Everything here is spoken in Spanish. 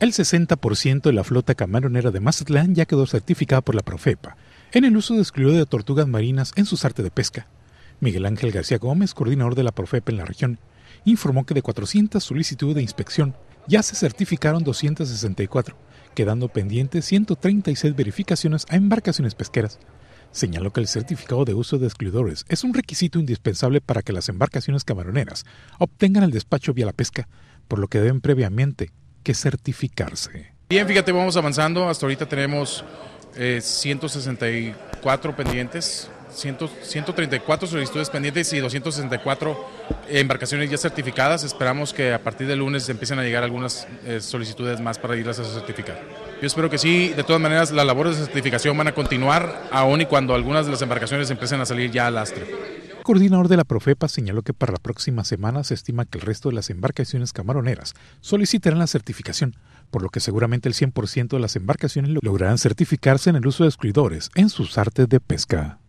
El 60% de la flota camaronera de Mazatlán ya quedó certificada por la Profepa en el uso de excluido de tortugas marinas en sus artes de pesca. Miguel Ángel García Gómez, coordinador de la Profepa en la región, informó que de 400 solicitudes de inspección ya se certificaron 264, quedando pendientes 136 verificaciones a embarcaciones pesqueras. Señaló que el certificado de uso de excluidores es un requisito indispensable para que las embarcaciones camaroneras obtengan el despacho vía la pesca, por lo que deben previamente que certificarse. Bien, fíjate, vamos avanzando. Hasta ahorita tenemos 164 eh, pendientes, 134 solicitudes pendientes y 264 embarcaciones ya certificadas. Esperamos que a partir del lunes empiecen a llegar algunas eh, solicitudes más para irlas a certificar. Yo espero que sí, de todas maneras las labores de certificación van a continuar aún y cuando algunas de las embarcaciones empiecen a salir ya al lastre coordinador de la Profepa señaló que para la próxima semana se estima que el resto de las embarcaciones camaroneras solicitarán la certificación, por lo que seguramente el 100% de las embarcaciones lograrán certificarse en el uso de excluidores en sus artes de pesca.